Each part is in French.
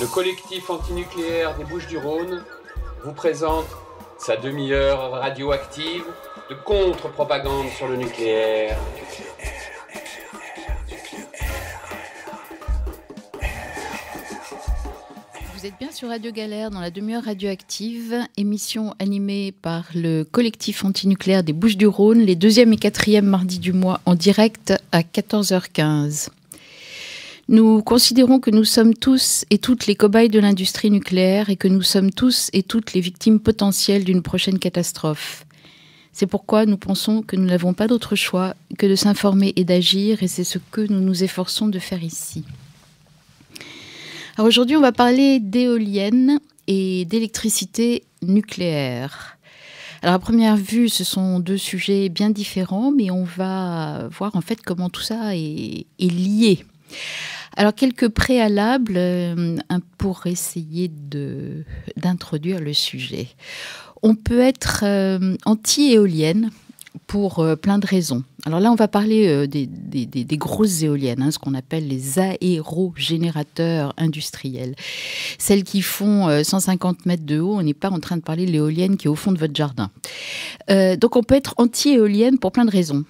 le collectif antinucléaire des Bouches-du-Rhône vous présente sa demi-heure radioactive de contre-propagande sur le nucléaire. Vous êtes bien sur Radio Galère dans la demi-heure radioactive, émission animée par le collectif antinucléaire des Bouches-du-Rhône, les deuxième et quatrième mardis du mois en direct à 14h15. Nous considérons que nous sommes tous et toutes les cobayes de l'industrie nucléaire et que nous sommes tous et toutes les victimes potentielles d'une prochaine catastrophe. C'est pourquoi nous pensons que nous n'avons pas d'autre choix que de s'informer et d'agir, et c'est ce que nous nous efforçons de faire ici. Alors aujourd'hui, on va parler d'éoliennes et d'électricité nucléaire. Alors à première vue, ce sont deux sujets bien différents, mais on va voir en fait comment tout ça est, est lié. Alors quelques préalables euh, pour essayer d'introduire le sujet. On peut être euh, anti-éolienne pour euh, plein de raisons. Alors là, on va parler des, des, grosses éoliennes, hein, ce qu'on appelle les aérogénérateurs industriels. Celles qui font 150 mètres de haut, on n'est pas en train de parler de l'éolienne qui est au fond de votre jardin. donc on peut être anti-éolienne pour plein de raisons.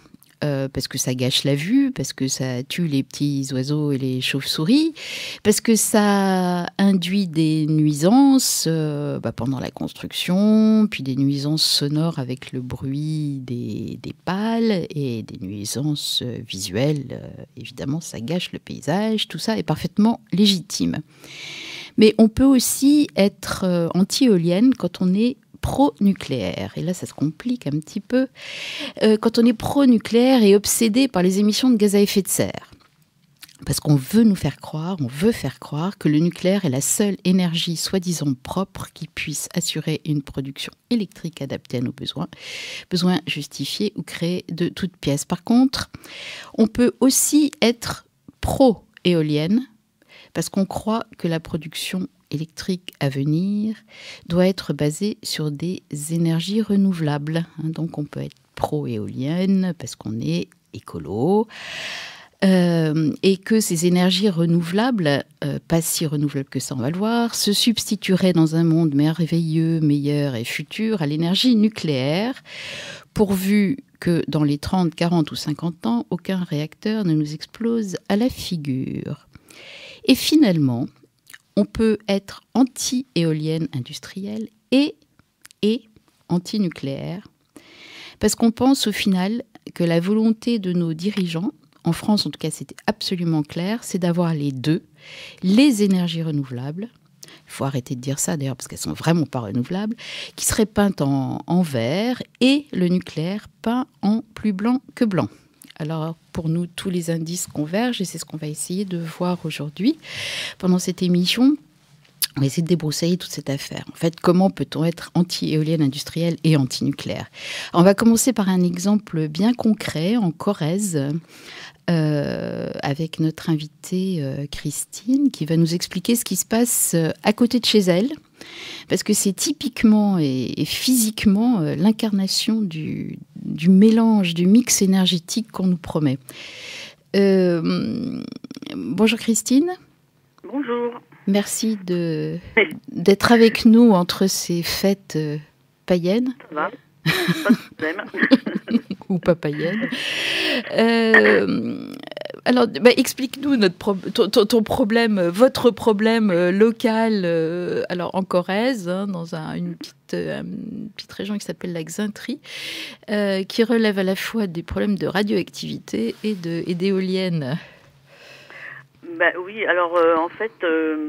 Euh, parce que ça gâche la vue, parce que ça tue les petits oiseaux et les chauves-souris, parce que ça induit des nuisances euh, bah, pendant la construction, puis des nuisances sonores avec le bruit des, pales et des nuisances euh, visuelles. évidemment, ça gâche le paysage, tout ça est parfaitement légitime. Mais on peut aussi être anti-éolienne quand on est pro-nucléaire. Et là, ça se complique un petit peu. Euh, quand on est pro-nucléaire et obsédé par les émissions de gaz à effet de serre, parce qu'on veut nous faire croire, on veut faire croire que le nucléaire est la seule énergie soi-disant propre qui puisse assurer une production électrique adaptée à nos besoins, besoins justifiés ou créés de toutes pièces. Par contre, on peut aussi être pro-éolienne parce qu'on croit que la production électrique à venir doit être basée sur des énergies renouvelables. Hein, donc on peut être pro-éolienne parce qu'on est écolo. Euh, et que ces énergies renouvelables, euh, pas si renouvelables que ça, on va le voir, se substitueraient dans un monde merveilleux, meilleur et futur à l'énergie nucléaire, pourvu que dans les 30, 40 ou 50 ans, aucun réacteur ne nous explose à la figure. Et finalement, on peut être anti-éolienne industrielle et, anti-nucléaire, parce qu'on pense au final que la volonté de nos dirigeants, en France en tout cas c'était absolument clair, c'est d'avoir les deux, les énergies renouvelables, il faut arrêter de dire ça d'ailleurs parce qu'elles sont vraiment pas renouvelables, qui seraient peintes en vert et le nucléaire peint en plus blanc que blanc. Alors pour nous, tous les indices convergent et c'est ce qu'on va essayer de voir aujourd'hui pendant cette émission. On va essayer de débroussailler toute cette affaire. En fait, comment peut-on être anti-éolienne industrielle et anti-nucléaire? On va commencer par un exemple bien concret en Corrèze. Euh, avec notre invitée euh, Christine qui va nous expliquer ce qui se passe euh, à côté de chez elle, parce que c'est typiquement et, physiquement l'incarnation du, du, mélange, du mix énergétique qu'on nous promet. bonjour Christine. Bonjour. Merci d'être avec nous entre ces fêtes païennes. Ça va. Ou pas païenne. Euh, alors, bah, explique-nous ton, problème, votre problème euh, local, euh, alors en Corrèze, hein, dans une, petite, petite région qui s'appelle la Xintrie, qui relève à la fois des problèmes de radioactivité et d'éoliennes. Bah, oui, alors en fait,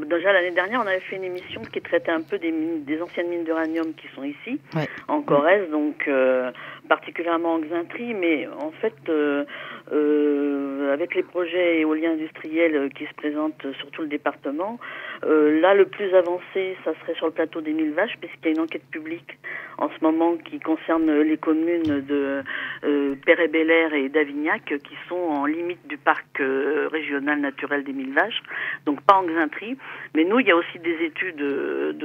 déjà l'année dernière, on avait fait une émission qui traitait un peu des, des anciennes mines d'uranium qui sont ici, en Corrèze, donc particulièrement en Xintrie, mais en fait, euh, euh, avec les projets éoliens industriels qui se présentent sur tout le département, euh, là, le plus avancé, ça serait sur le plateau des Mille Vaches, puisqu'il y a une enquête publique en ce moment qui concerne les communes de euh, Perret-Belair et d'Avignac, qui sont en limite du parc régional naturel des Mille Vaches, donc pas en Xintrie. Mais nous, il y a aussi des études de,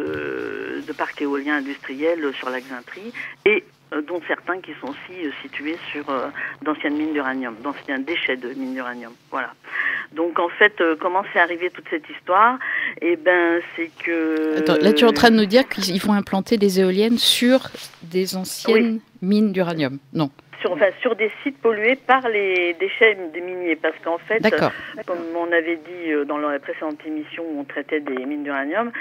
de, parcs éoliens industriels sur la Xintrie et euh, dont certains qui sont aussi euh, situés sur euh, d'anciennes mines d'uranium, d'anciens déchets de mines d'uranium. Voilà. Donc en fait, comment c'est arrivé toute cette histoire? Eh ben, c'est que. Attends, là tu es en train de nous dire qu'ils vont implanter des éoliennes sur des anciennes mines d'uranium. Non sur, enfin, sur des sites pollués par les déchets des miniers. Parce qu'en fait, comme on avait dit euh, dans la précédente émission où on traitait des mines d'uranium,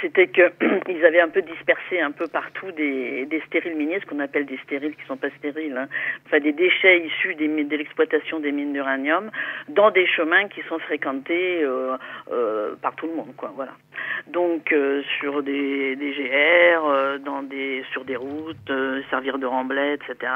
c'était qu'ils avaient un peu dispersé un peu partout des, des stériles miniers, ce qu'on appelle des stériles qui ne sont pas stériles, hein. enfin des déchets issus des, de l'exploitation des mines d'uranium, dans des chemins qui sont fréquentés euh, euh, par tout le monde. Quoi, voilà. Donc sur des, des GR, dans des, sur des routes, servir de remblai, etc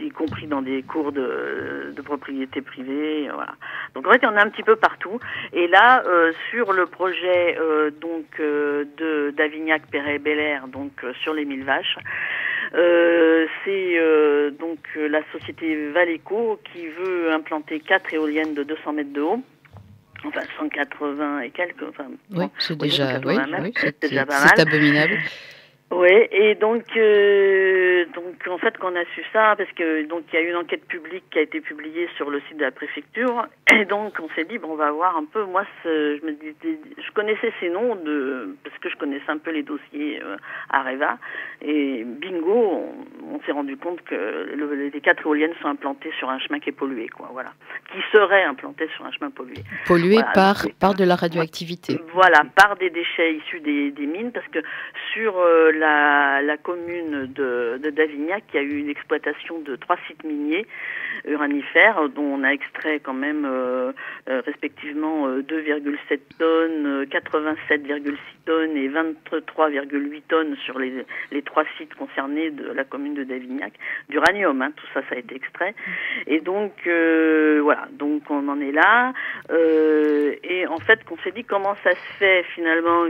y compris dans des cours de, de propriété privée. Voilà. Donc en fait, il y en a un petit peu partout. Et là, euh, sur le projet euh, donc euh, de d'Avignac Perret Belair, donc sur les mille vaches. c'est donc la société Valeco qui veut implanter quatre éoliennes de 200 mètres de haut enfin 180 et quelques. Enfin, oui, c'est déjà, oui, c'est déjà pas mal. C'est abominable. Oui, et donc, euh, donc en fait, qu'on a su ça, parce que donc il y a eu une enquête publique qui a été publiée sur le site de la préfecture, et donc on s'est dit bon, on va voir un peu. Moi, je me je connaissais ces noms de parce que je connaissais un peu les dossiers euh, à Reva, et bingo, on, s'est rendu compte que les quatre éoliennes sont implantées sur un chemin qui est pollué, quoi. Voilà, qui serait implanté sur un chemin pollué. Pollué par par de la radioactivité. Voilà, par des déchets issus des, des mines, parce que sur euh, la, commune de, Davignac qui a eu une exploitation de trois sites miniers uranifères dont on a extrait quand même euh, euh, respectivement 2,7 euh, tonnes, 87,6 tonnes et 23,8 tonnes sur les, trois sites concernés de la commune de Davignac d'uranium. Hein, tout ça, ça a été extrait. Et donc voilà, donc on en est là. et en fait, qu'on s'est dit comment ça se fait finalement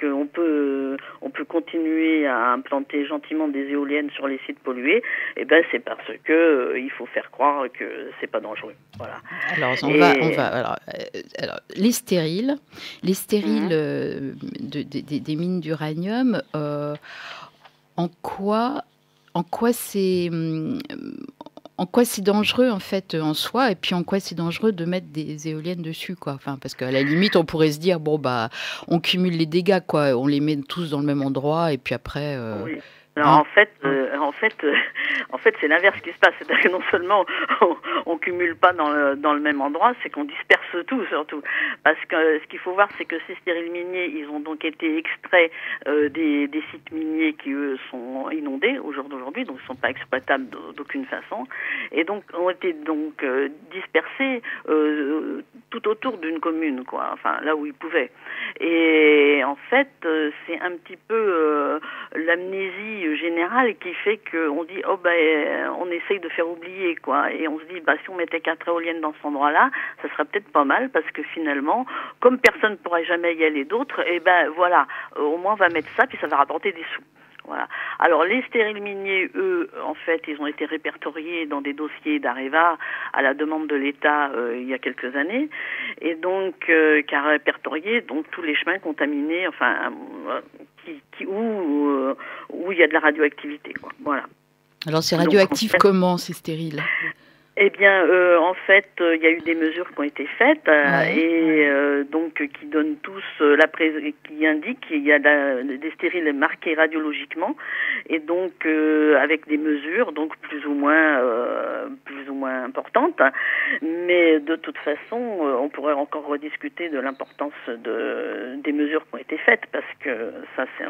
qu'on peut on peut continuer à implanter gentiment des éoliennes sur les sites pollués, et eh ben c'est parce que euh, il faut faire croire que c'est pas dangereux. Voilà. Alors on va, on va alors, euh, les stériles, les stériles euh, de, des mines d'uranium, en quoi, en quoi c'est hum, en quoi c'est dangereux en fait en soi et puis en quoi c'est dangereux de mettre des éoliennes dessus quoi. Enfin parce qu'à la limite on pourrait se dire bon bah on cumule les dégâts quoi. On les met tous dans le même endroit et puis après euh, en fait, euh, en fait, euh, en fait, c'est l'inverse qui se passe. C'est-à-dire que non seulement on, cumule pas dans le, même endroit, c'est qu'on disperse tout surtout. Parce que euh, ce qu'il faut voir, c'est que ces stériles miniers, ils ont donc été extraits des, des, sites miniers qui eux sont inondés au jour d'aujourd'hui, donc ils sont pas exploitables d'aucune façon, et donc ont été donc dispersés tout autour d'une commune, quoi. Enfin là où ils pouvaient. Et en fait, c'est un petit peu l'amnésie général qui fait qu'on dit oh ben on essaye de faire oublier quoi et on se dit bah si on mettait quatre éoliennes dans cet endroit-là ça serait peut-être pas mal parce que finalement comme personne ne pourrait jamais y aller d'autres et eh ben voilà au moins on va mettre ça puis ça va rapporter des sous voilà. Alors les stériles miniers, eux, en fait, ils ont été répertoriés dans des dossiers d'Areva à la demande de l'État euh, il y a quelques années, et donc euh, qui a répertorié donc tous les chemins contaminés, enfin euh, qui, où, euh, où il y a de la radioactivité. Quoi. Voilà. Alors c'est radioactif comment, c'est stérile eh bien, euh, en fait, euh, il y a eu des mesures qui ont été faites euh, et donc qui donnent tous la qui indiquent qu'il y a des stériles marqués radiologiquement et donc avec des mesures donc plus ou moins plus ou moins importantes. Mais de toute façon, on pourrait encore rediscuter de l'importance de des mesures qui ont été faites parce que ça c'est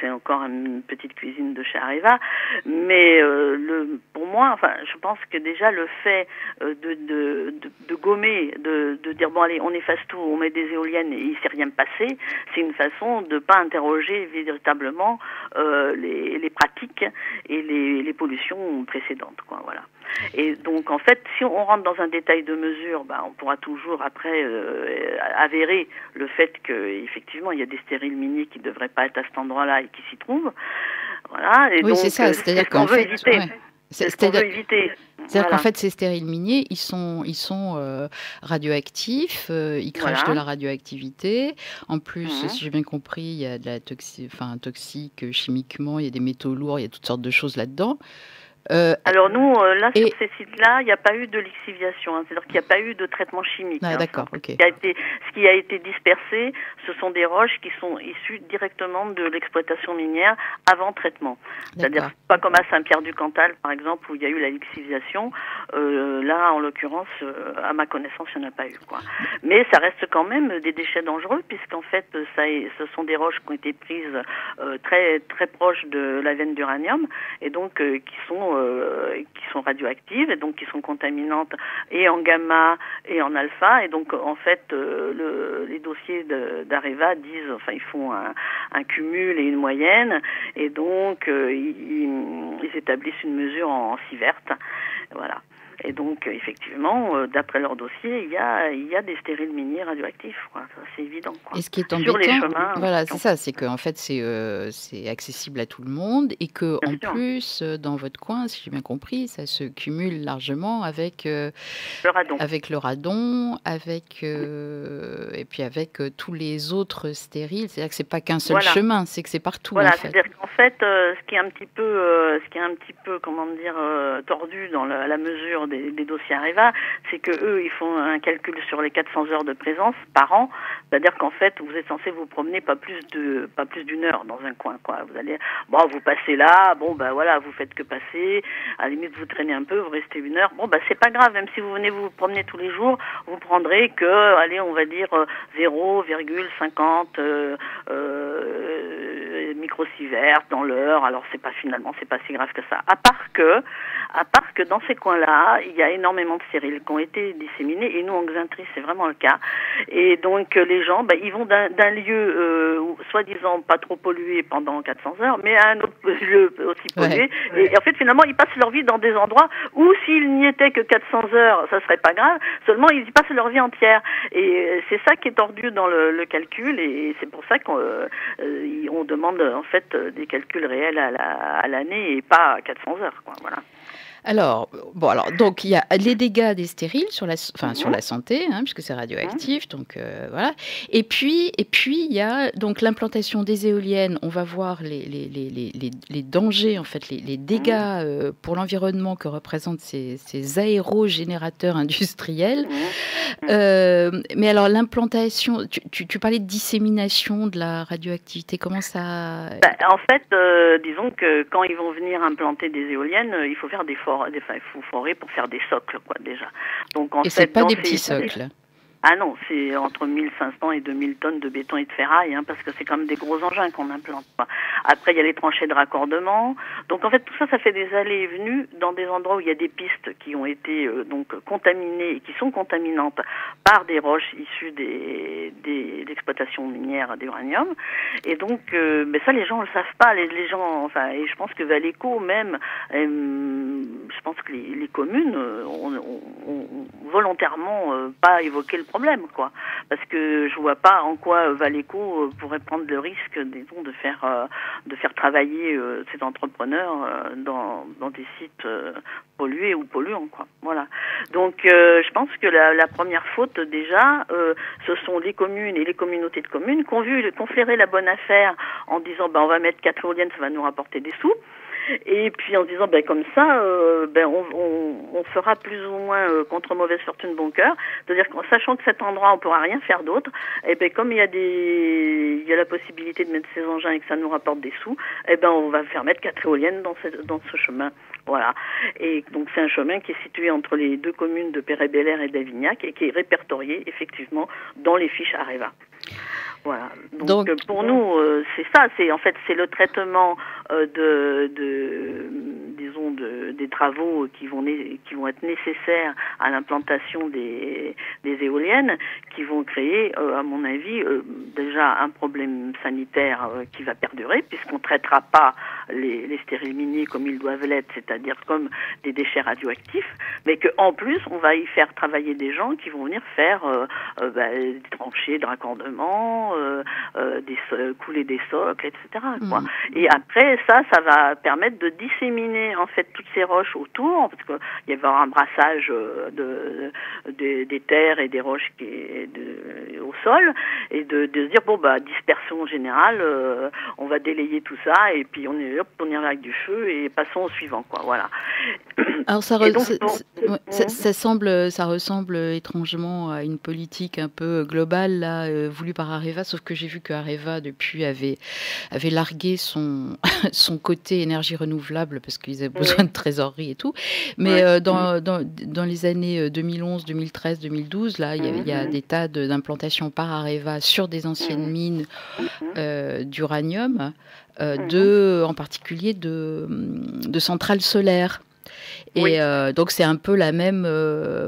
c'est encore une petite cuisine de Chareva. Mais le pour moi, enfin, je pense que déjà le fait euh, de, de, de, gommer, de, de, dire bon allez on efface tout, on met des éoliennes et il s'est rien passé, c'est une façon de pas interroger véritablement euh, les, les, pratiques et les, les, pollutions précédentes quoi voilà. Et donc en fait si on rentre dans un détail de mesure, bah, on pourra toujours après euh, avérer le fait que effectivement il y a des stériles miniers qui devraient pas être à cet endroit-là et qui s'y trouvent. Voilà. Et oui, c'est ça. C'est-à-dire qu'en fait, c'est-à-dire éviter. C'est-à-dire qu'en fait, ces stériles miniers, ils sont, ils sont euh, radioactifs, euh, ils crachent de la radioactivité. En plus, mhm. si j'ai bien compris, il y a de la toxi enfin, toxique chimiquement, il y a des métaux lourds, il y a toutes sortes de choses là-dedans. Alors nous, là, sur ces sites-là, il n'y a pas eu de lixiviation, hein. c'est-à-dire qu'il n'y a pas eu de traitement chimique. Ah, hein. d'accord, ok. Ce qui, a été, ce qui a été dispersé, ce sont des roches qui sont issues directement de l'exploitation minière avant traitement. C'est-à-dire pas comme à Saint-Pierre-du-Cantal, par exemple, où il y a eu la lixiviation. là, en l'occurrence, à ma connaissance, il n'y en a pas eu. Quoi. Mais ça reste quand même des déchets dangereux, puisqu'en fait, ça ce sont des roches qui ont été prises euh, très très proches de la veine d'uranium et donc euh, qui sont euh, qui sont radioactives et donc qui sont contaminantes et en gamma et en alpha. Et donc en fait le, les dossiers d'Areva disent enfin ils font un, cumul et une moyenne. Et donc ils, ils, établissent une mesure en, en sievert voilà et donc, euh, effectivement, euh, d'après leur dossier, il y a, il y a des stériles miniers radioactifs. C'est évident. Quoi. Et ce qui est embêtant, Sur les chemins, voilà, c'est ça, c'est qu'en fait, c'est euh, c'est accessible à tout le monde et que en plus, dans votre coin, si j'ai bien compris, ça se cumule largement avec le radon, avec le radon, avec et puis avec tous les autres stériles. C'est-à-dire que c'est pas qu'un seul chemin, c'est que c'est partout. Voilà, c'est-à-dire qu'en fait, ce qui est un petit peu, ce qui est un petit peu, comment dire, tordu dans la, la mesure des, dossiers Areva, c'est que eux, ils font un calcul sur les 400 heures de présence par an. C'est-à-dire qu'en fait, vous êtes censé vous promener pas plus de pas plus d'une heure dans un coin. Quoi. Vous allez, bon, vous passez là, bon, ben voilà, vous faites que passer. À la limite, vous traînez un peu, vous restez une heure. Bon, ben c'est pas grave. Même si vous venez vous promener tous les jours, vous prendrez que, allez, on va dire 0,50 euh, microsieverts dans l'heure. Alors c'est pas finalement, c'est pas si grave que ça. À part que, à part que dans ces coins-là, il y a énormément de stériles qui ont été disséminés et nous en Xintri c'est vraiment le cas. Et donc euh, les gens, bah, ils vont d'un lieu euh, soi-disant pas trop pollué pendant 400 heures, mais à un autre lieu aussi pollué. Et, en fait finalement ils passent leur vie dans des endroits où s'ils n'y étaient que 400 heures, ça serait pas grave. Seulement ils y passent leur vie entière. Et euh, c'est ça qui est tordu dans le, le calcul et c'est pour ça qu'on euh, on demande en fait des calculs réels à l'année la, et pas 400 heures. Quoi, voilà. Alors, bon, alors, donc, il y a les dégâts des stériles sur la, enfin, sur la santé, hein, puisque c'est radioactif, donc euh, voilà. Et puis, et puis, il y a donc l'implantation des éoliennes. On va voir les, les, les, les dangers, en fait, les, dégâts euh, pour l'environnement que représentent ces, ces aérogénérateurs industriels. Euh, mais alors, l'implantation, tu, tu, parlais de dissémination de la radioactivité, comment ça... Bah, en fait, disons que quand ils vont venir implanter des éoliennes, il faut faire des des, il faut forer pour faire des socles, quoi, déjà. Donc, en Et c'est pas des petits socles ah non, c'est entre 1500 et 2000 tonnes de béton et de ferraille, hein, parce que c'est quand même des gros engins qu'on implante. Après, il y a les tranchées de raccordement. Donc en fait, tout ça, ça fait des allées et venues dans des endroits où il y a des pistes qui ont été euh, donc contaminées et qui sont contaminantes par des roches issues des, des l'exploitation minière d'uranium. Et donc, euh, mais ça, les gens ne le savent pas. Les, les, gens, enfin, et je pense que Valéco même, euh, je pense que les, les communes ont, ont, volontairement pas évoqué le problème, quoi. Parce que je vois pas en quoi Valéco euh, pourrait prendre le risque, disons, de faire euh, de faire travailler euh, ces entrepreneurs dans, dans des sites pollués ou polluants, quoi. Voilà. Donc, je pense que la, la première faute déjà, ce sont les communes et les communautés de communes qui ont vu, conférer la bonne affaire en disant, ben, on va mettre quatre éoliennes, ça va nous rapporter des sous et puis en disant ben comme ça euh, ben on, on, on, fera plus ou moins euh, contre mauvaise fortune bon cœur. C'est-à-dire qu'en sachant que cet endroit on pourra rien faire d'autre et ben comme il y a des il y a la possibilité de mettre ces engins et que ça nous rapporte des sous et ben on va faire mettre quatre éoliennes dans ce dans ce chemin voilà et donc c'est un chemin qui est situé entre les deux communes de Pérébelair et d'Avignac et qui est répertorié effectivement dans les fiches Areva voilà. Donc, pour nous, euh, c'est ça. C'est en fait c'est le traitement euh, de, de, disons de, des travaux qui vont qui vont être nécessaires à l'implantation des, des éoliennes, qui vont créer, euh, à mon avis, déjà un problème sanitaire qui va perdurer puisqu'on traitera pas les, les comme ils doivent l'être, c'est-à-dire comme des déchets radioactifs, mais que en plus on va y faire travailler des gens qui vont venir faire bah, des tranchées de raccordement euh, euh, des, couler des socles, etc. Quoi. Mm. Et après, ça, ça va permettre de disséminer en fait toutes ces roches autour, parce qu'il y avoir un brassage euh, de, de, des terres et des roches qui est de, au sol et de, de, se dire bon bah dispersion générale, on va délayer tout ça et puis on est hop, on y avec du feu et passons au suivant quoi. Voilà. Alors ça, ça, semble, ça ressemble étrangement à une politique un peu globale là voulue par Areva, sauf que j'ai vu que Areva depuis avait avait largué son son côté énergie renouvelable parce qu'ils avaient besoin de trésorerie et tout. Mais euh, dans, dans, dans, les années 2011, 2013, 2012, là, il y, a, des tas d'implantations par Areva sur des anciennes mines euh, d'uranium, euh, de, en particulier de, de centrales solaires. Et donc c'est un peu la même,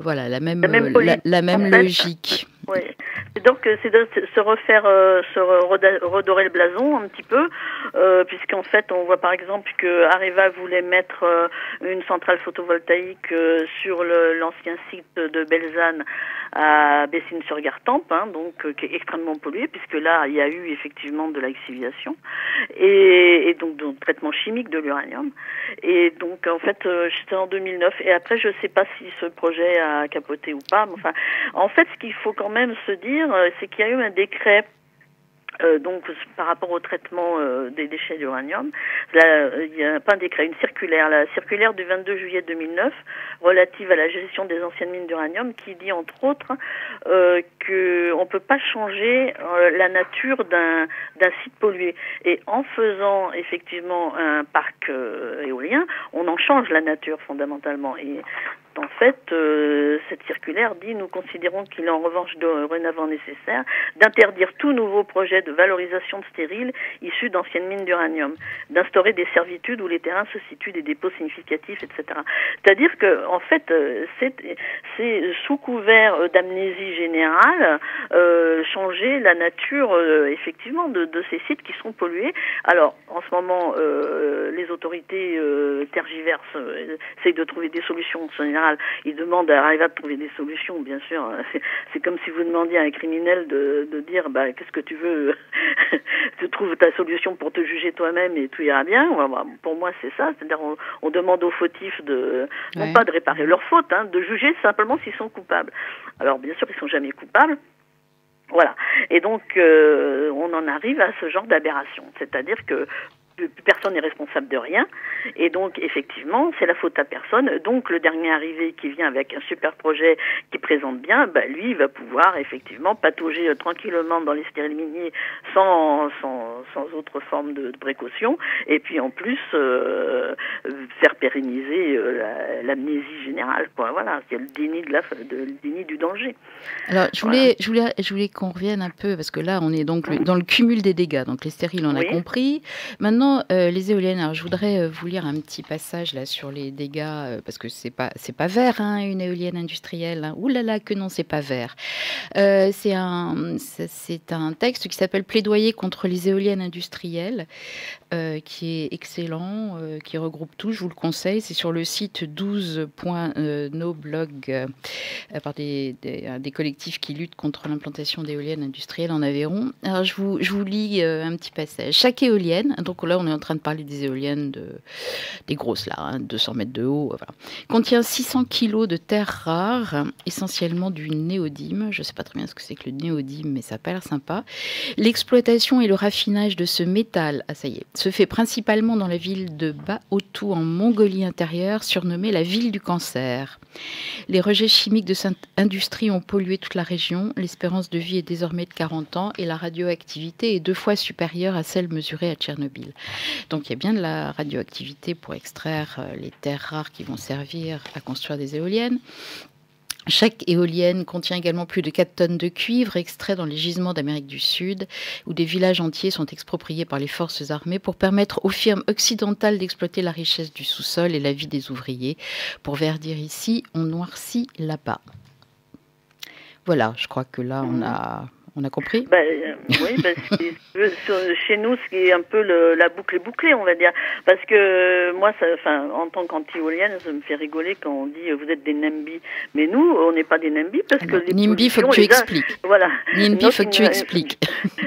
voilà, la même, la même, logique. Oui. Donc c'est de se refaire, euh, se redorer le blason un petit peu, euh, puisqu'en fait on voit par exemple que Areva voulait mettre euh, une centrale photovoltaïque euh, sur l'ancien site de Belzane à Bessines-sur-Gartempe, hein, donc qui est extrêmement pollué, puisque là il y a eu effectivement de l'exciviation et, et, donc de traitement chimique de l'uranium. Et donc en fait c'était en 2009 et après je sais pas si ce projet a capoté ou pas, mais enfin en fait ce qu'il faut quand même se dire, euh, c'est qu'il y a eu un décret euh, donc par rapport au traitement euh, des déchets d'uranium, il n'y a pas un décret, une circulaire, la circulaire du 22 juillet 2009 relative à la gestion des anciennes mines d'uranium qui dit entre autres euh, qu'on ne peut pas changer la nature d'un site pollué. Et en faisant effectivement un parc éolien, on en change la nature fondamentalement. En fait, euh, cette circulaire dit nous considérons qu'il est en revanche dorénavant nécessaire d'interdire tout nouveau projet de valorisation de stériles issus d'anciennes mines d'uranium, d'instaurer des servitudes où les terrains se situent des dépôts significatifs, etc. C'est-à-dire que, en fait, euh, c'est sous couvert d'amnésie générale euh, changer la nature effectivement de, de, ces sites qui sont pollués. Alors, en ce moment, les autorités tergiversent, essayent de trouver des solutions. Il demande à Areva de trouver des solutions, bien sûr. C'est comme si vous demandiez à un criminel de, de dire bah, qu'est-ce que tu veux Tu trouves ta solution pour te juger toi-même et tout ira bien. Pour moi, c'est ça. C'est-à-dire, on, demande aux fautifs de, non pas de réparer leurs fautes, hein, de juger simplement s'ils sont coupables. Alors, bien sûr, ils sont jamais coupables. Voilà. Et donc, euh, on en arrive à ce genre d'aberration. C'est-à-dire que personne n'est responsable de rien. Et donc, effectivement, c'est la faute à personne. Donc, le dernier arrivé qui vient avec un super projet qui présente bien, bah, lui, il va pouvoir effectivement patauger euh, tranquillement dans les stériles miniers sans, sans, sans autre forme de, précaution. Et puis, en plus, euh, faire pérenniser euh, l'amnésie générale. Quoi. Voilà, c'est le déni, de la, de, le déni du danger. Alors, je voulais, je voulais, je voulais qu'on revienne un peu, parce que là, on est donc dans le cumul des dégâts. Donc, les stériles, on a compris. Maintenant, euh, les éoliennes, alors je voudrais euh, vous lire un petit passage là sur les dégâts, euh, parce que c'est pas c'est pas vert hein, une éolienne industrielle. Hein. Ouh là là que non, c'est pas vert. c'est un c'est un texte qui s'appelle Plaidoyer contre les éoliennes industrielles, qui est excellent, qui regroupe tout. Je vous le conseille. C'est sur le site 12.noblog par des, des, des, collectifs qui luttent contre l'implantation d'éoliennes industrielles en Aveyron. Alors je vous je vous lis un petit passage. Chaque éolienne, donc on est en train de parler des éoliennes, de, des grosses là, 200 hein, mètres de haut, contient 600 kilos de terres rares, essentiellement du néodyme. Je ne sais pas très bien ce que c'est que le néodyme, mais ça a l'air sympa. L'exploitation et le raffinage de ce métal, ah ça y est, se fait principalement dans la ville de Baotou en Mongolie intérieure, surnommée la ville du cancer. Les rejets chimiques de cette industrie ont pollué toute la région. L'espérance de vie est désormais de 40 ans et la radioactivité est deux fois supérieure à celle mesurée à Tchernobyl. Donc il y a bien de la radioactivité pour extraire euh, les terres rares qui vont servir à construire des éoliennes. Chaque éolienne contient également plus de 4 tonnes de cuivre extrait dans les gisements d'Amérique du Sud, où des villages entiers sont expropriés par les forces armées pour permettre aux firmes occidentales d'exploiter la richesse du sous-sol et la vie des ouvriers. Pour verdir ici, on noircit là-bas. Voilà, je crois que là, on a on a compris? Bah, euh, Oui, bah, chez nous, ce qui est un peu le, la boucle est bouclée, on va dire. Parce que euh, moi, ça, enfin, en tant qu'anti-éolienne, ça me fait rigoler quand on dit euh, vous êtes des NIMBY. Mais nous, on n'est pas des NIMBY parce que les NIMBY, il faut que tu expliques. Voilà. NIMBY, il faut que tu expliques.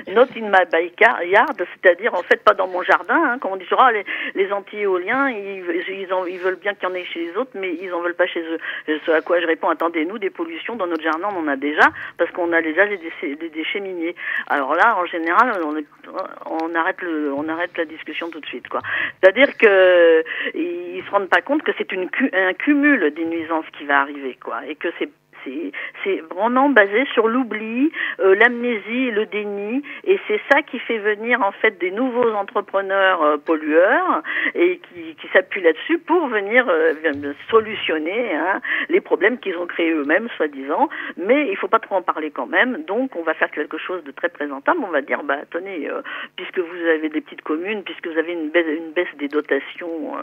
Not in my backyard, c'est-à-dire en fait pas dans mon jardin. Hein, comme on dit, ah, les, les anti-éoliens, ils, ils, ils, veulent bien qu'il y en ait chez les autres, mais ils en veulent pas chez eux. Ce à quoi je réponds, attendez, nous, des pollutions dans notre jardin, on en a déjà, parce qu'on a déjà des, des déchets miniers. Alors là, en général, on, arrête on arrête la discussion tout de suite, quoi. C'est-à-dire que ils se rendent pas compte que c'est un cumul des nuisances qui va arriver, quoi, et que c'est c'est vraiment basé sur l'oubli, euh, l'amnésie, le déni, et c'est ça qui fait venir en fait des nouveaux entrepreneurs euh, pollueurs et qui, s'appuient là-dessus pour venir euh, solutionner hein, les problèmes qu'ils ont créés eux-mêmes, soi-disant. Mais il faut pas trop en parler quand même. Donc on va faire quelque chose de très présentable. On va dire, bah tenez, puisque vous avez des petites communes, puisque vous avez une baisse, une baisse des dotations,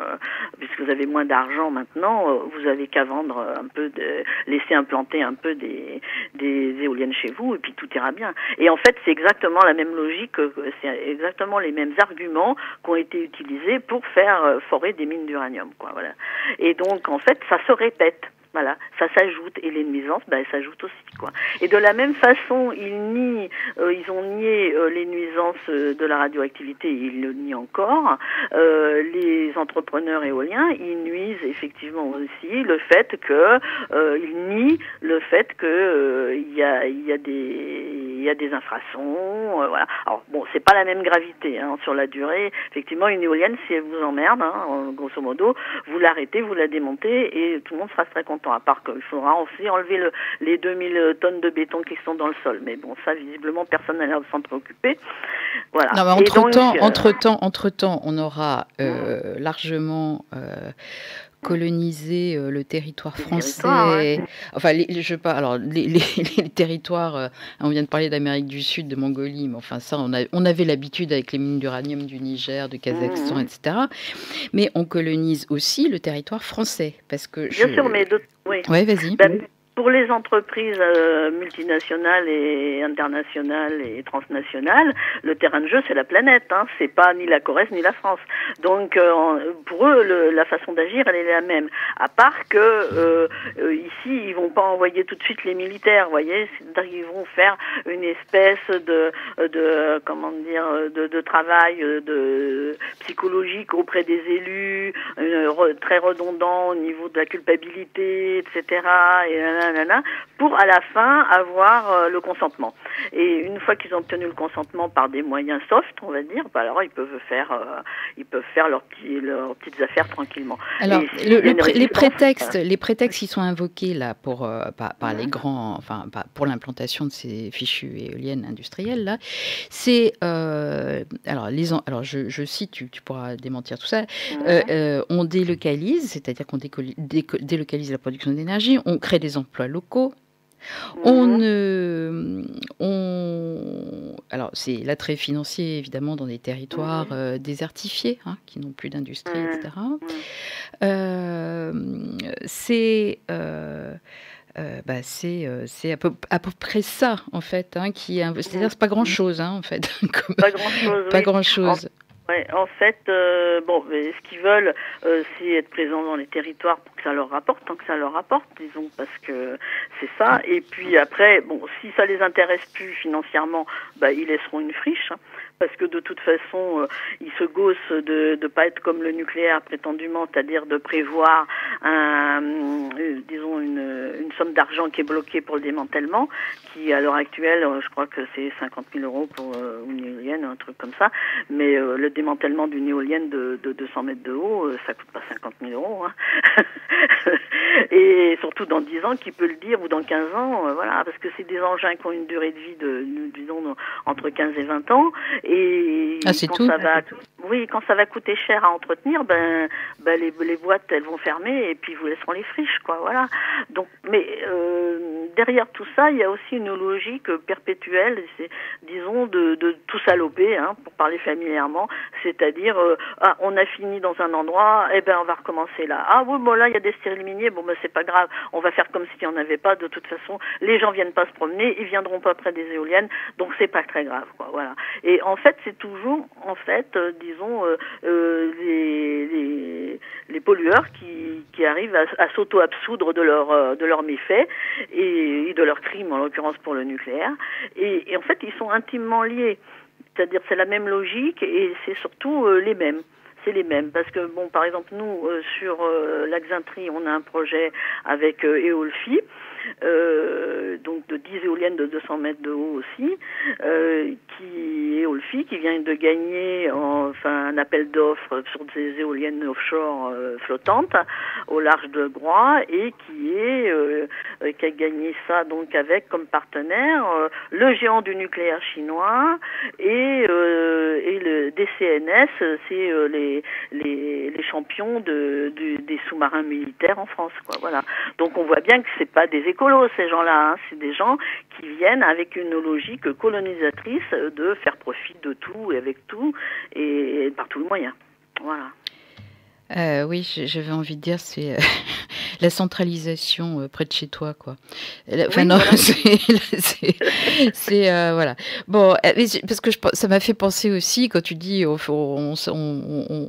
puisque vous avez moins d'argent maintenant, vous avez qu'à vendre un peu de laisser implanter un peu des, des éoliennes chez vous et puis tout ira bien. Et en fait, c'est exactement la même logique, c'est exactement les mêmes arguments qui ont été utilisés pour faire euh, forer des mines d'uranium, quoi. Voilà. Et donc, en fait, ça se répète. Voilà, ça s'ajoute et les nuisances, ben, s'ajoutent aussi quoi. Et de la même façon, ils nient, euh, ils ont nié euh, les nuisances euh, de la radioactivité, ils le nient encore. les entrepreneurs éoliens, ils nuisent effectivement aussi le fait que ils nient le fait que il y a y a des il y a des infrasons, voilà. Alors bon, c'est pas la même gravité hein, sur la durée. Effectivement, une éolienne, si elle vous emmerde, hein, grosso modo, vous l'arrêtez, vous la démontez et tout le monde sera très content à part qu'il faudra aussi enlever le, les 2000 tonnes de béton qui sont dans le sol. Mais bon, ça, visiblement, personne n'a l'air de s'en préoccuper. Voilà. Non, mais entre-temps, euh, entre-temps, entre-temps, on aura euh, largement... Euh, colonisé le territoire français. Enfin, les, je pas. Alors, les, les, territoires. on vient de parler d'Amérique du Sud, de Mongolie, mais enfin ça, on, a, on avait l'habitude avec les mines d'uranium du Niger, de Kazakhstan, mmh. etc. Mais on colonise aussi le territoire français, parce que. Bien sûr, mais oui. Ouais, vas-y. Ben, pour les entreprises euh, multinationales et internationales et transnationales, le terrain de jeu c'est la planète, hein. c'est pas ni la Corrèze ni la France. Donc euh, pour eux le, la façon d'agir elle est la même. À part que euh, euh ici ils vont pas envoyer tout de suite les militaires, voyez, qu'ils vont faire une espèce de de comment dire de, de travail de psychologique auprès des élus, très redondant au niveau de la culpabilité, etc. Et pour à la fin avoir euh, le consentement. Et une fois qu'ils ont obtenu le consentement par des moyens soft, on va dire, bah alors ils peuvent faire, euh, ils peuvent faire leurs, petits, leurs petites affaires tranquillement. Alors les prétextes, les prétextes qui sont invoqués là pour euh, par, les grands, enfin pour l'implantation de ces fichues éoliennes industrielles là, c'est alors les alors je, je cite, tu, tu, pourras démentir tout ça. on délocalise, c'est-à-dire qu'on délocalise la production d'énergie, on crée des emplois locaux. On, mhm. on, alors c'est l'attrait financier évidemment dans des territoires mhm. euh, désertifiés hein, qui n'ont plus d'industrie, etc. Euh, c'est euh, bah c'est c'est à peu, à peu près ça en fait hein, qui c'est-à-dire c'est pas grand chose hein, en fait pas grand chose pas grand chose En fait, euh, bon, ce qu'ils veulent, euh, c'est être présents dans les territoires pour que ça leur rapporte, tant que ça leur rapporte, disons, parce que c'est ça. Et puis après, bon, si ça les intéresse plus financièrement, bah, ils laisseront une friche. Hein parce que de toute façon, euh, ils se gossent de ne pas être comme le nucléaire prétendument, c'est-à-dire de prévoir euh, disons une, somme d'argent qui est bloquée pour le démantèlement, qui à l'heure actuelle, euh, je crois que c'est 50 000 euros pour une éolienne, un truc comme ça, mais le démantèlement d'une éolienne de, de, 200 mètres de haut, ça coûte pas 50 000 euros. Hein. et surtout dans 10 ans, qui peut le dire, ou dans 15 ans, voilà, parce que c'est des engins qui ont une durée de vie de, disons, entre 15 et 20 ans, et ah, quand tout. ça va, oui, quand ça va coûter cher à entretenir, ben, ben les, les, boîtes elles vont fermer et puis vous laisseront les friches, quoi. Voilà. Donc, mais euh, derrière tout ça, il y a aussi une logique perpétuelle, c'est, disons, de, de tout saloper, hein, pour parler familièrement. C'est-à-dire, euh, ah, on a fini dans un endroit, et eh ben on va recommencer là. Ah oui, bon là il y a des stériles miniers, bon ben c'est pas grave, on va faire comme s'il n'y en avait pas. De toute façon, les gens viennent pas se promener, ils viendront pas près des éoliennes, donc c'est pas très grave, quoi. Voilà. Et en fait, c'est toujours, en fait, euh, disons, euh, euh, les, les, pollueurs qui, qui arrivent à, s'auto-absoudre de leur de leurs méfaits et, de leurs crimes, en l'occurrence pour le nucléaire. Et, et, en fait, ils sont intimement liés. C'est-à-dire, c'est la même logique et c'est surtout les mêmes c'est les mêmes. Parce que, bon, par exemple, nous, sur euh, on a un projet avec Eolfi. Donc de 10 éoliennes de 200 mètres de haut aussi, qui est Olfi, qui vient de gagner enfin un appel d'offres sur des éoliennes offshore flottantes au large de Groix et qui a gagné ça donc avec comme partenaire le géant du nucléaire chinois et et le DCNS, c'est les, les, champions de, des sous-marins militaires en France. Quoi, voilà. Donc on voit bien que c'est pas des écolos ces gens-là, hein. c'est des gens qui viennent avec une logique colonisatrice de faire profit de tout et avec tout et, par tous les moyens. Voilà. Euh, oui, j'avais envie de dire, c'est euh, la centralisation euh, près de chez toi, quoi. Enfin, non, c'est. voilà. Bon, parce que je, ça m'a fait penser aussi, quand tu dis on, on,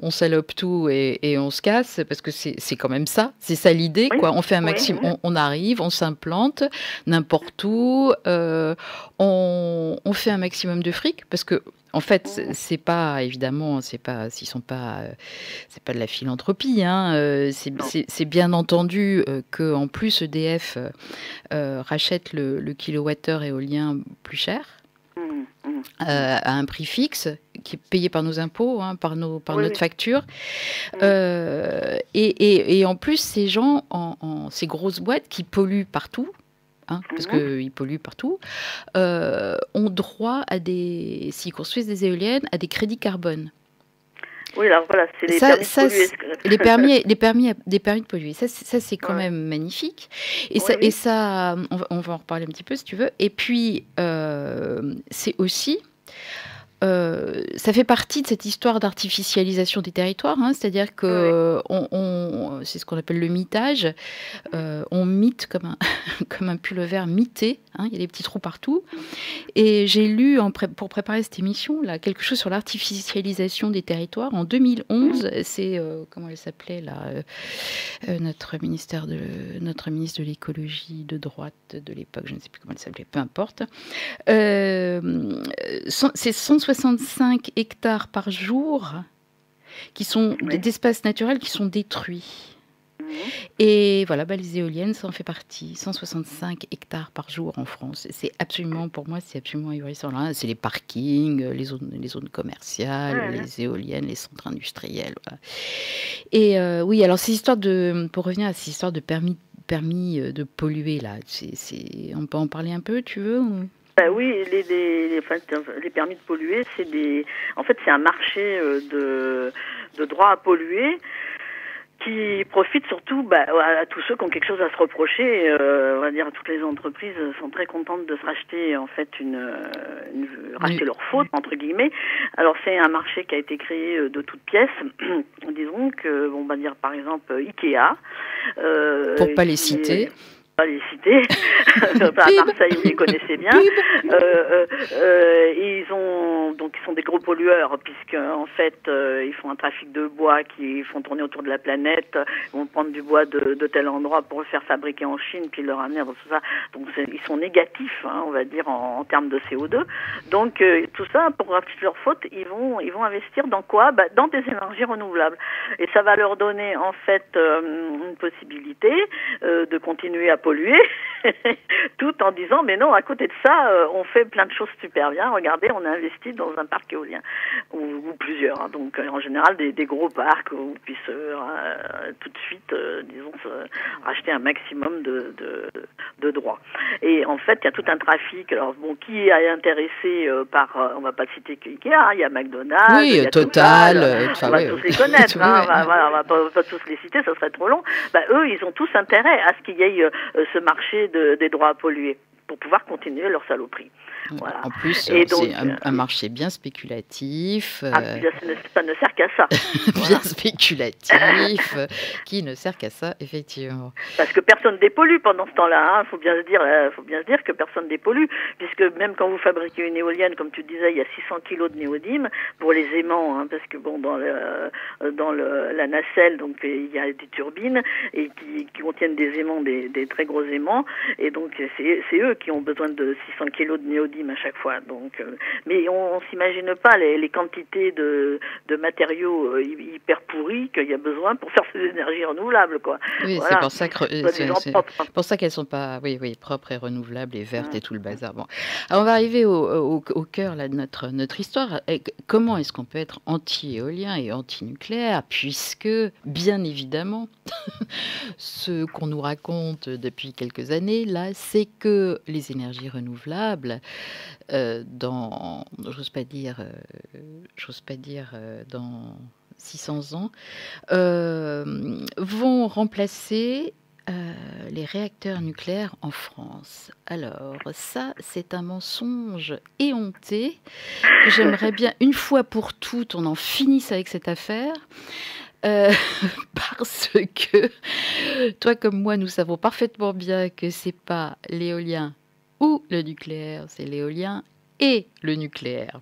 on, salope tout et, et, on se casse, parce que c'est quand même ça, c'est ça l'idée, quoi. On fait un maximum, on, arrive, on s'implante n'importe où, on, fait un maximum de fric, parce que en fait, c'est pas évidemment, c'est pas, s'ils sont pas, euh, c'est pas de la philanthropie. Hein, euh, c'est bien entendu euh, que en plus EDF rachète le, le kilowattheure éolien plus cher. Mmh, mmh. à un prix fixe qui est payé par nos impôts, hein, par, nos, par notre facture. Mmh. Et, et, en plus, ces gens, en, ces grosses boîtes qui polluent partout, Hein, parce mhm. qu'ils polluent partout, euh, ont droit à des, s'ils construisent des éoliennes, à des crédits carbone. Oui, alors voilà, c'est les, permis de polluer. les permis, les permis, des permis de polluer. Ça, c'est quand même magnifique. Et ça, et ça on, va, on, va, en reparler un petit peu si tu veux. Et puis, euh, c'est aussi euh, ça fait partie de cette histoire d'artificialisation des territoires, hein, c'est-à-dire que on, c'est ce qu'on appelle le mitage. Euh, on mite comme un, comme un pullover mité, hein, il y a des petits trous partout. Et j'ai lu en pour préparer cette émission là, quelque chose sur l'artificialisation des territoires. En 2011, c'est, euh, comment elle s'appelait là, notre, ministère de, notre ministre de l'écologie de droite de l'époque, je ne sais plus comment elle s'appelait, peu importe. c'est 160 65 hectares par jour qui sont d'espaces naturels qui sont détruits. Et voilà, bah, les éoliennes, ça en fait partie. 165 hectares par jour en France. C'est absolument, pour moi, c'est absolument ahurissant. C'est les parkings, les zones, les zones commerciales, les éoliennes, les centres industriels. Et euh, oui, alors ces histoires de, pour revenir à ces histoires de permis, permis euh, de polluer, là, on peut en parler un peu, tu veux bah oui, les, les, les, les, permis de polluer, c'est des, en fait, c'est un marché euh, de, de droit à polluer qui profite surtout bah, à tous ceux qui ont quelque chose à se reprocher. Euh, on va dire toutes les entreprises sont très contentes de se racheter en fait une, une racheter leur faute entre guillemets. Alors c'est un marché qui a été créé euh, de toutes pièces. Disons que on va dire par exemple Ikea. Euh, Pour pas les citer pas les citer, à Marseille, vous les connaissez bien. Euh, euh, euh, ils ont donc ils sont des gros pollueurs puisque en fait euh, ils font un trafic de bois qui font tourner autour de la planète. Ils vont prendre du bois de, de tel endroit pour le faire fabriquer en Chine puis le ramener dans tout ça. Donc ils sont négatifs, hein, on va dire en, en, termes de CO2. Donc tout ça pour leur faute, ils vont ils vont investir dans quoi? Bah, Dans des énergies renouvelables et ça va leur donner en fait une possibilité de continuer à polluer, tout en disant mais non, à côté de ça, euh, on fait plein de choses super bien. Regardez, on a investi dans un parc éolien ou, plusieurs. Hein. donc euh, en général des, des, gros parcs où on puisse euh, tout de suite, disons, racheter un maximum de, de, de, droits. Et en fait, il y a tout un trafic. Alors bon, qui est intéressé par, on va pas citer Ikea, hein, il y a McDonald's, oui, y a Total, on va tous les connaître. hein, on, va, va pas, tous les citer, ça serait trop long. Bah, eux, ils ont tous intérêt à ce qu'il y ait ce marché de, des droits à polluer pour pouvoir continuer leur saloperie. En plus, c'est un, euh, marché bien spéculatif. Ah, euh, ça, ne, sert qu'à ça. bien spéculatif, qui ne sert qu'à ça, effectivement. Parce que personne dépollue pendant ce temps-là. Il hein. faut bien se dire, euh, faut bien se dire que personne dépollue, puisque même quand vous fabriquez une éolienne, comme tu disais, il y a 600 kilos de néodyme pour les aimants, hein, parce que bon, dans le, dans le, la nacelle, donc il y a des turbines et qui, qui contiennent des aimants, des, des très gros aimants, et donc c'est eux qui ont besoin de 600 kilos de néodyme à chaque fois. Donc, mais on, on s'imagine pas les, les, quantités de, de matériaux hyper pourris qu'il y a besoin pour faire ces énergies renouvelables, quoi. Oui, c'est pour ça que c'est pour ça qu'elles sont pas, oui, oui, propres et renouvelables et vertes et tout le bazar. Bon, on va arriver au, au, au cœur là de notre notre histoire. comment est-ce qu'on peut être anti-éolien et anti-nucléaire, puisque bien évidemment, ce qu'on nous raconte depuis quelques années là, c'est que les énergies renouvelables, euh, dans, j'ose pas dire, euh, j'ose pas dire euh, dans 600 ans, vont remplacer les réacteurs nucléaires en France. Alors ça, c'est un mensonge éhonté que j'aimerais bien, une fois pour toutes, on en finisse avec cette affaire. parce que toi comme moi, nous savons parfaitement bien que c'est pas l'éolien ou le nucléaire, c'est l'éolien et le nucléaire.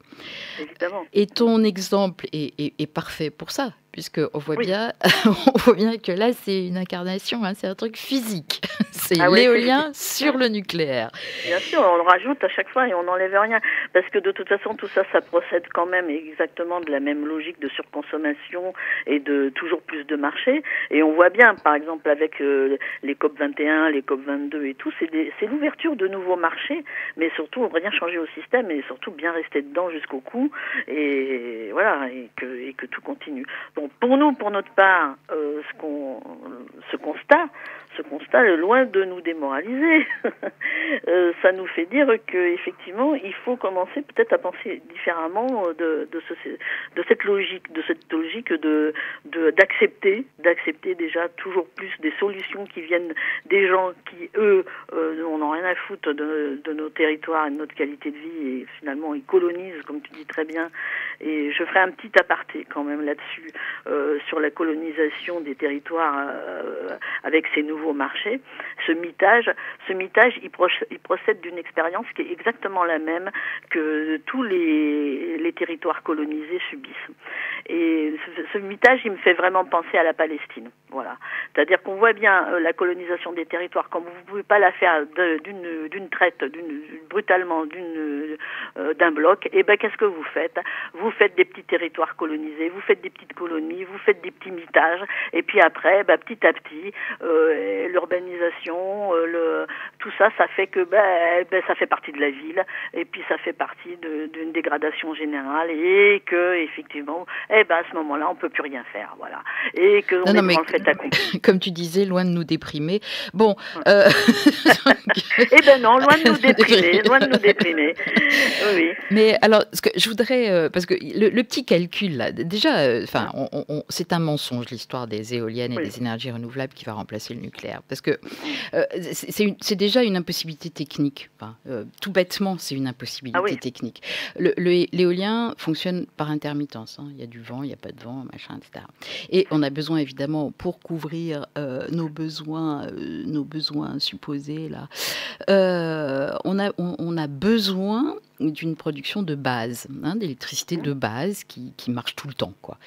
Évidemment. Et ton exemple est, parfait pour ça, puisqu'on voit, bien, on voit bien que là, c'est une incarnation, hein, c'est un truc physique. C'est ah l'éolien sur le nucléaire. Bien sûr, on le rajoute à chaque fois et on n'enlève rien. Parce que de toute façon, tout ça, ça procède quand même exactement de la même logique de surconsommation et de toujours plus de marché. Et on voit bien, par exemple, avec euh, les COP 21, les COP 22 et tout, c'est l'ouverture de nouveaux marchés, mais surtout, on ne rien changer au système et surtout bien rester dedans jusqu'au cou. Et voilà, et que, et que tout continue. Pour nous, pour notre part, euh, ce, constat, ce constat loin de nous démoraliser. Euh, ça nous fait dire que effectivement, il faut commencer peut-être à penser différemment de, de, ce, de cette logique, de cette logique d'accepter, d'accepter déjà toujours plus des solutions qui viennent des gens qui eux euh, n'ont rien à foutre de, nos territoires et de notre qualité de vie et finalement ils colonisent, comme tu dis très bien. Et je ferai un petit aparté quand même là-dessus euh, sur la colonisation des territoires euh, avec ces nouveaux marchés ce mitage, ce mitage, il, procède d'une expérience qui est exactement la même que tous les, les territoires colonisés subissent. Et ce, mitage, il me fait vraiment penser à la Palestine. Voilà. C'est-à-dire qu'on voit bien euh, la colonisation des territoires, comme vous ne pouvez pas la faire d'une d'une traite, d'une brutalement, d'une euh, d'un bloc. Et eh ben qu'est-ce que vous faites? Vous faites des petits territoires colonisés, vous faites des petites colonies, vous faites des petits mitages, et puis après, ben, petit à petit, euh, l'urbanisation, le tout ça, ça fait que ben, ben, ça fait partie de la ville, et puis ça fait partie d'une dégradation générale, et que effectivement, eh ben à ce moment-là, on peut plus rien faire, voilà. Et que on est fait accompli. Comme tu disais, loin de nous déprimer. Bon. Euh... eh ben non, loin de nous déprimer, loin de nous déprimer. Oui. Mais alors, ce que je voudrais, euh, parce que le, petit calcul là, déjà, euh, enfin, on, c'est un mensonge l'histoire des éoliennes et des énergies renouvelables qui va remplacer le nucléaire, parce que euh, c'est déjà une impossibilité technique. Enfin, tout bêtement, c'est une impossibilité ah technique. L'éolien fonctionne par intermittence. Hein. Il y a du vent, il n'y a pas de vent, machin, etc. Et on a besoin évidemment pour couvrir euh, nos besoins, euh, nos besoins supposés là, euh, on, a, on, a besoin d'une production de base, hein, d'électricité de base qui, qui, marche tout le temps. Quoi.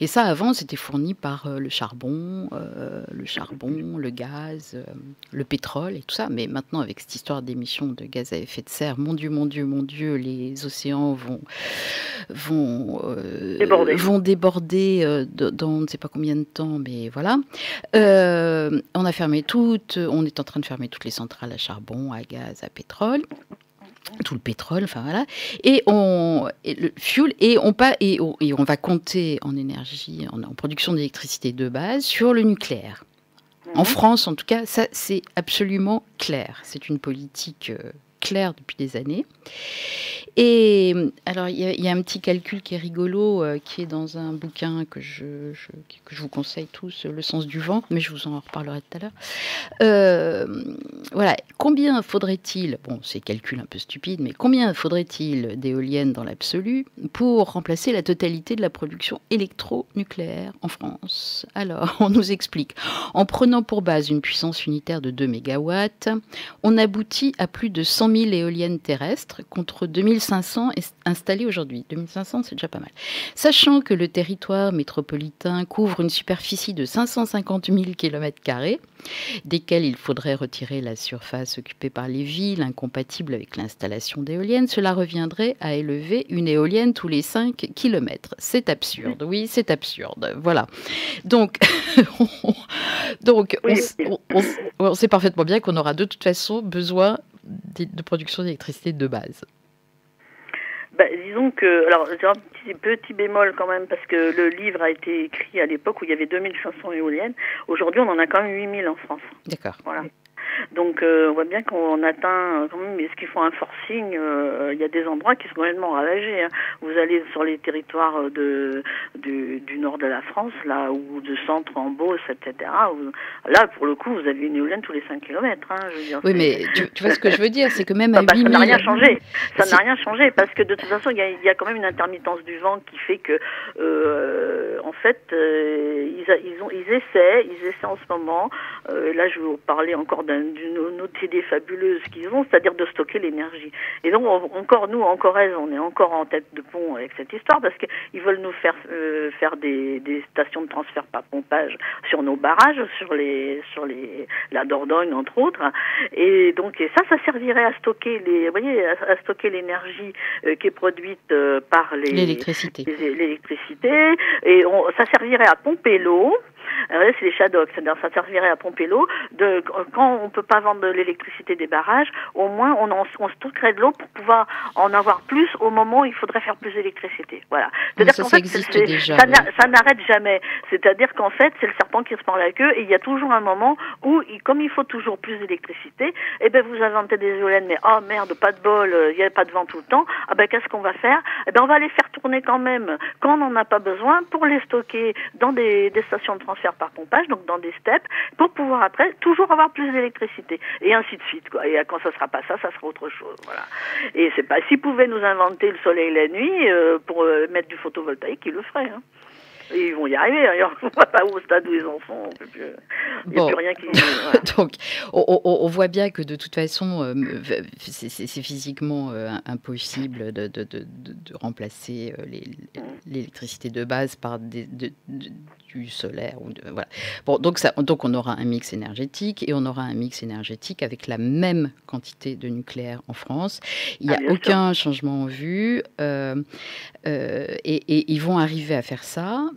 Et ça, avant, c'était fourni par le charbon, le charbon, le gaz, le pétrole et tout ça. Mais maintenant, avec cette histoire d'émissions de gaz à effet de serre, mon Dieu, mon Dieu, mon Dieu, les océans vont, vont, déborder, vont déborder dans on ne sait pas combien de temps, mais voilà. Euh, on a fermé toutes, on est en train de fermer toutes les centrales à charbon, à gaz, à pétrole tout le pétrole, enfin voilà, et on le fuel et on pas et on, et on va compter en énergie, en, production d'électricité de base sur le nucléaire. En mhm. France, en tout cas, ça c'est absolument clair. C'est une politique euh, claire depuis des années. Et alors, il y, a un petit calcul qui est rigolo, euh, qui est dans un bouquin que je, que je vous conseille tous, Le sens du vent, mais je vous en reparlerai tout à l'heure. Euh, voilà, combien faudrait-il, bon, c'est calcul un peu stupide, mais combien faudrait-il d'éoliennes dans l'absolu pour remplacer la totalité de la production électronucléaire en France? Alors, on nous explique. En prenant pour base une puissance unitaire de 2 MW, on aboutit à plus de 100 000 éoliennes terrestres contre 2000 2500 installés aujourd'hui. 2500, c'est déjà pas mal. Sachant que le territoire métropolitain couvre une superficie de 550 000 km, desquels il faudrait retirer la surface occupée par les villes, incompatible avec l'installation d'éoliennes, cela reviendrait à élever une éolienne tous les 5 km. C'est absurde, oui, c'est absurde. Voilà. Donc, donc on, sait parfaitement bien qu'on aura de toute façon besoin de production d'électricité de base. Bah, disons que, alors, j'ai un petit, petit, bémol quand même, parce que le livre a été écrit à l'époque où il y avait 2500 éoliennes. Aujourd'hui, on en a quand même 8000 en France. D'accord. Voilà. Donc euh, on voit bien qu'on atteint quand même, est-ce qu'ils font un forcing euh, Il y a des endroits qui sont complètement ravagés. Hein. Vous allez sur les territoires de, du, du, nord de la France, là, ou de centre en Beauce, etc. là, pour le coup, vous avez une éolienne tous les 5 km. Hein, je veux dire, oui, mais tu, vois ce que je veux dire, c'est que même à 8000... Ça n'a rien changé. Ça n'a rien changé, parce que de toute façon, il y a, y a, quand même une intermittence du vent qui fait que, euh, en fait, ils, ils, ont, ils essaient, ils essaient en ce moment, là je vais vous parler encore d'un d'une autre idée fabuleuse qu'ils ont, c'est-à-dire de stocker l'énergie. Et donc encore nous, en Corrèze, on est encore en tête de pont avec cette histoire parce qu'ils veulent nous faire euh, faire des, des, stations de transfert par pompage sur nos barrages, sur les sur les la Dordogne entre autres. Et donc et ça, ça servirait à stocker les, vous voyez, à, stocker l'énergie euh, qui est produite euh, par les l'électricité. L'électricité et on, ça servirait à pomper l'eau euh, c'est les shadows, c'est-à-dire ça servirait à pomper l'eau. De, quand on peut pas vendre l'électricité des barrages, au moins on, en, on stockerait de l'eau pour pouvoir en avoir plus au moment où il faudrait faire plus d'électricité. Voilà. C'est-à-dire qu'en fait, déjà, ça, n'arrête jamais. C'est-à-dire qu'en fait, c'est le serpent qui se prend la queue et il y a toujours un moment où, comme il faut toujours plus d'électricité, eh ben vous inventez des éoliennes, mais oh merde, pas de bol, il n'y a pas de vent tout le temps. Ah ben qu'est-ce qu'on va faire? Eh ben on va les faire tourner quand même quand on n'en a pas besoin pour les stocker dans des, des stations de par pompage, donc dans des steppes, pour pouvoir après toujours avoir plus d'électricité et ainsi de suite. Quoi. Et quand ça sera pas ça, ça sera autre chose. Voilà. Et c'est pas s'ils pouvaient nous inventer le soleil la nuit euh, pour euh, mettre du photovoltaïque, ils le feraient. Hein. Et ils vont y arriver. Hein. On voit pas au stade où ils en sont. Il n'y a plus rien qui. Donc, on, voit bien que de toute façon, euh, c'est physiquement euh, impossible de, de, de, de remplacer euh, mm. l'électricité de base par des, du solaire. Ou voilà. Bon, donc, ça, donc, on aura un mix énergétique et on aura un mix énergétique avec la même quantité de nucléaire en France. Il n'y a ah, aucun changement en vue. et, et ils vont arriver à faire ça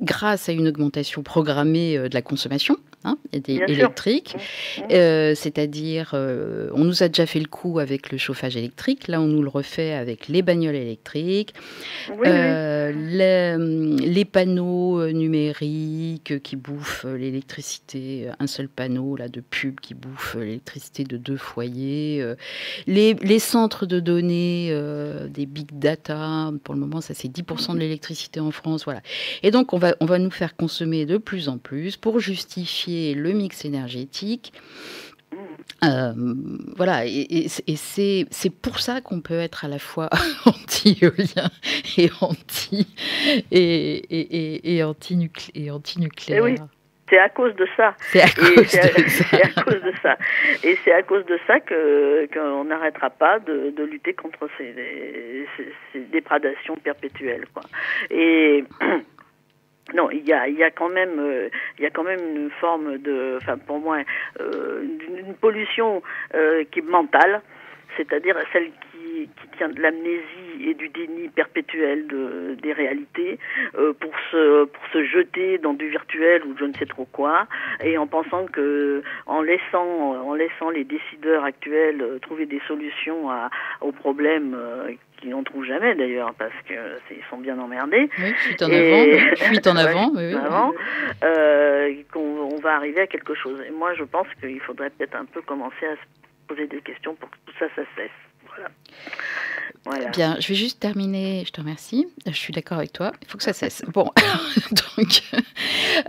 grâce à une augmentation programmée euh, de la consommation hein, électrique, euh, c'est-à-dire euh, on nous a déjà fait le coup avec le chauffage électrique, là on nous le refait avec les bagnoles électriques, Les, panneaux numériques qui bouffent l'électricité, un seul panneau là de pub qui bouffe l'électricité de deux foyers, les, les, centres de données des big data, pour le moment ça c'est 10% de l'électricité en France, voilà. Et donc on va, on va nous faire consommer de plus en plus pour justifier le mix énergétique. Euh, voilà, et, c'est pour ça qu'on peut être à la fois anti-éolien et anti et. Anti eh oui. C'est à cause de ça. C'est à, cause de ça. Et c'est à cause de ça que qu'on n'arrêtera pas de, de, lutter contre ces, ces, ces dégradations perpétuelles. Quoi. Et Non, il y a, il y a quand même, euh, il y a quand même une forme de, enfin pour moi, euh, pollution euh, qui est mentale, c'est-à-dire celle qui, tient de l'amnésie et du déni perpétuel de, des réalités pour se jeter dans du virtuel ou je ne sais trop quoi, et en pensant que en laissant en laissant les décideurs actuels trouver des solutions aux problèmes qui n'en trouvent jamais d'ailleurs parce que ils sont bien emmerdés. Oui, fuite en avant, fuite en avant, oui, avant euh, qu'on on va arriver à quelque chose. Et moi, je pense qu'il faudrait peut-être un peu commencer à se poser des questions pour que tout ça, ça cesse. Voilà. Bien, je vais juste terminer. Je te remercie. Je suis d'accord avec toi. Il faut que ça cesse. Bon, donc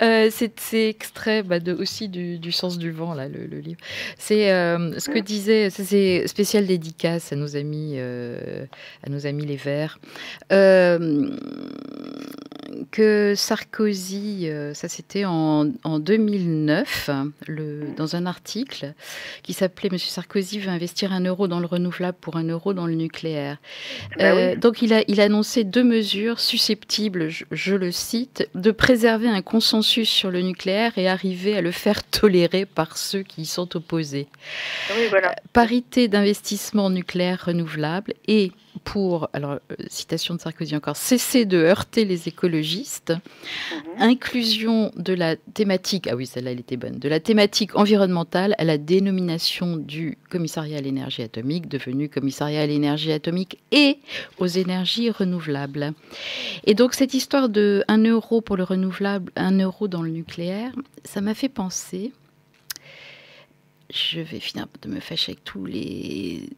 euh, c'est extrait bah, de, aussi du, sens du vent là, le, livre. C'est euh, ce que disait. C'est spécial dédicace à nos amis, euh, à nos amis les Verts. Que Sarkozy, euh, ça c'était en, en, 2009, le, dans un article qui s'appelait Monsieur Sarkozy veut investir un euro dans le renouvelable pour un euro dans le nucléaire. Ben euh, donc il a, il a annoncé deux mesures susceptibles, je, le cite, de préserver un consensus sur le nucléaire et arriver à le faire tolérer par ceux qui y sont opposés. Oui, voilà. Parité d'investissement nucléaire renouvelable et pour, alors, euh, citation de Sarkozy encore, cesser de heurter les écologistes, mhm. inclusion de la thématique, ah oui, celle-là, elle était bonne, de la thématique environnementale à la dénomination du commissariat à l'énergie atomique, devenu commissariat à l'énergie atomique et aux énergies renouvelables. Et donc, cette histoire de 1 euro pour le renouvelable, 1 euro dans le nucléaire, ça m'a fait penser je vais finir de me fâcher avec tous les,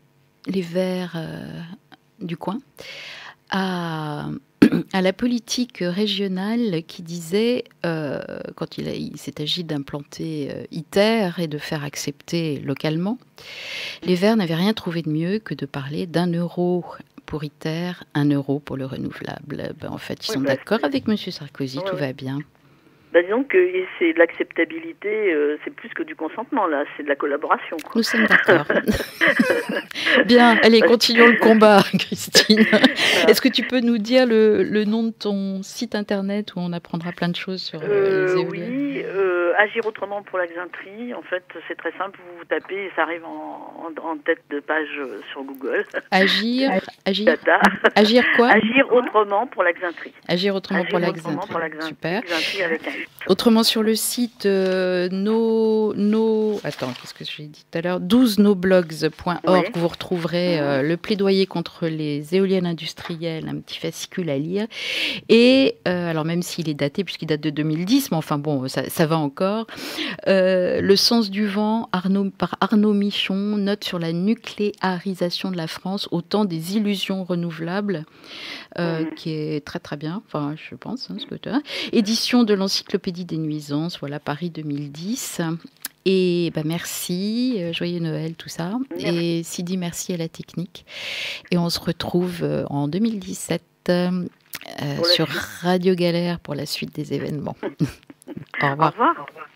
les verts euh, du coin, à, à, la politique régionale qui disait, euh, quand il, il s'est agi d'implanter euh, ITER et de faire accepter localement, les Verts n'avaient rien trouvé de mieux que de parler d'un euro pour ITER, un euro pour le renouvelable. Ben, en fait, ils sont d'accord avec M. Sarkozy, tout va bien. Bah, disons que c'est de l'acceptabilité, euh, c'est plus que du consentement, là, c'est de la collaboration. Nous sommes d'accord. Bien, allez, continuons le combat, Christine. Est-ce que tu peux nous dire le, le, nom de ton site internet où on apprendra plein de choses sur euh, les éoliennes? Oui, euh, Agir autrement pour la xinterie. En fait, c'est très simple, vous, vous tapez et ça arrive en, en, tête de page sur Google. Agir, agir, agir quoi? Agir autrement pour la xinterie. Agir autrement, pour, la xinterie. Super. avec un Autrement, sur le site euh, no, no, attends, qu'est-ce que j'ai dit tout à l'heure? 12noblogs.org, vous retrouverez euh, le plaidoyer contre les éoliennes industrielles, un petit fascicule à lire. Et, euh, alors même s'il est daté, puisqu'il date de 2010, mais enfin bon, ça, va encore. le sens du vent, Arnaud, par Arnaud Michon, note sur la nucléarisation de la France au temps des illusions renouvelables, qui est très très bien, enfin je pense, hein, ce que tu as. Édition de l'encyclopédie des nuisances, voilà Paris 2010. Et bah merci, euh, joyeux Noël, tout ça. Et Sidi, merci à la technique. Et on se retrouve euh, en 2017 euh, sur Radio Galère pour la suite des événements. Au revoir. Au revoir.